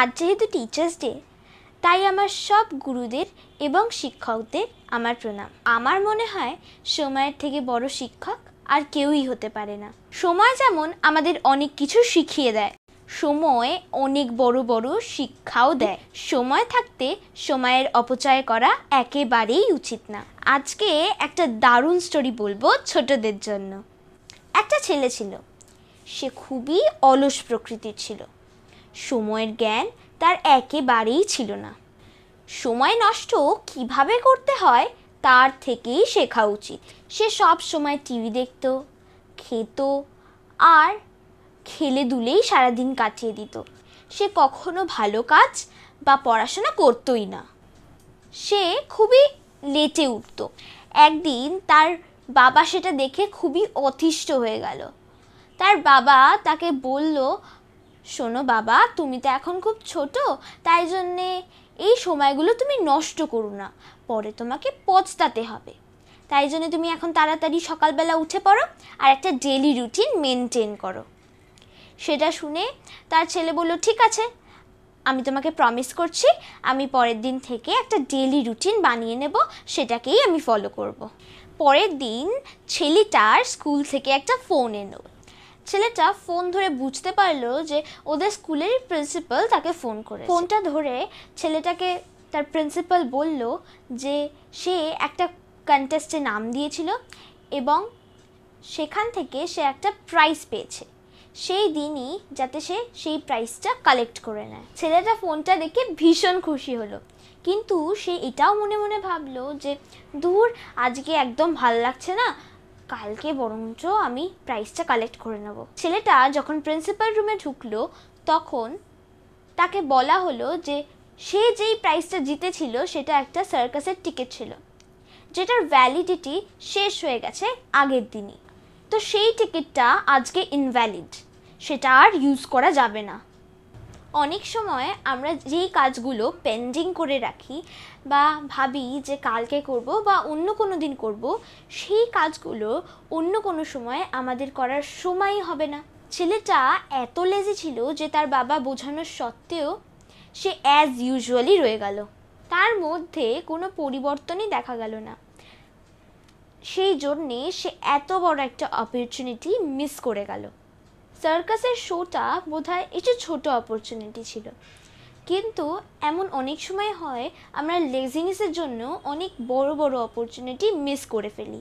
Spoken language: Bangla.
আজ যেহেতু টিচার্স ডে তাই আমার সব গুরুদের এবং শিক্ষকদের আমার প্রণাম। আমার মনে হয় সময়ের থেকে বড় শিক্ষক আর কেউই হতে পারে না। সময় যেমন আমাদের অনেক কিছু শিখিয়ে দেয়, সময় অনেক বড় বড় শিক্ষাও দেয়। সময় থাকতে সময়ের অপচয় করা একেবারেই উচিত না। আজকে একটা দারুণ স্টোরি বলব ছোটদের জন্য। একটা ছেলে ছিল, সে খুবই অলস প্রকৃতির ছিল। সময়ের জ্ঞান তার একেবারেই ছিল না। সময় নষ্ট কীভাবে করতে হয় তার থেকেই শেখা উচিত। সে সব সময় টিভি দেখত, খেত আর খেলে দুলেই সারাদিন কাটিয়ে দিত। সে কখনো ভালো কাজ বা পড়াশোনা করতোই না। সে খুবই লেটে উঠত। একদিন তার বাবা সেটা দেখে খুবই অতিষ্ঠ হয়ে গেল। তার বাবা তাকে বলল শোনো বাবা, তুমি তো এখন খুব ছোট, তাই জন্যে এই সময়গুলো তুমি নষ্ট করো না। পরে তোমাকে পচতাতে হবে। তাই জন্য তুমি এখন তাড়াতাড়ি সকালবেলা উঠে পড়ো আর একটা ডেলি রুটিন মেনটেন করো। সেটা শুনে তার ছেলে বলল, ঠিক আছে, আমি তোমাকে প্রমিস করছি, আমি পরের দিন থেকে একটা ডেলি রুটিন বানিয়ে নেব, সেটাকেই আমি ফলো করব। পরের দিন ছেলেটার স্কুল থেকে একটা ফোন এলো। ছেলেটা ফোন ধরে বুঝতে পারল যে ওদের স্কুলের প্রিন্সিপাল তাকে ফোন করে ফোনটা ধরে ছেলেটাকে তার প্রিন্সিপাল বলল যে সে একটা কন্টেস্টে নাম দিয়েছিল এবং সেখান থেকে সে একটা প্রাইজ পেয়েছে। সেই দিনই যাতে সে সেই প্রাইজটা কালেক্ট করে নেয়। ছেলেটা ফোনটা দেখে ভীষণ খুশি হলো। কিন্তু সে এটাও মনে মনে ভাবলো যে দূর আজকে একদম ভালো লাগছে না। কালকে বরঞ্চ আমি প্রাইসটা কালেক্ট করে নেব। ছেলেটা যখন প্রিন্সিপাল রুমে ঢুকলো, তখন তাকে বলা হলো যে, সে যেই প্রাইসটা জিতেছিল, সেটা একটা সার্কাসের টিকিট ছিল। যেটার ভ্যালিডিটি শেষ হয়ে গেছে আগের দিনই। তো সেই টিকিটটা আজকে ইনভ্যালিড সেটা আর ইউজ করা যাবে না। অনেক সময় আমরা যেই কাজগুলো পেন্ডিং করে রাখি বা ভাবি যে কালকে করব বা অন্য কোনো দিন করব, সেই কাজগুলো অন্য কোনো সময় আমাদের করার সময়ই হবে না। ছেলেটা এত লেজি ছিল যে তার বাবা বোঝানোর সত্ত্বেও সে অ্যাজ ইউজুয়ালি রয়ে গেল। তার মধ্যে কোনো পরিবর্তনই দেখা গেল না। সেই জন্যে সে এত বড় একটা অপরচুনিটি মিস করে গেল। সার্কাসের শোটা বোধ হয় একটু ছোটো অপরচুনিটি ছিল। কিন্তু এমন অনেক সময় হয় আমরা লেজিনেসের জন্য অনেক বড় বড় অপরচুনিটি মিস করে ফেলি।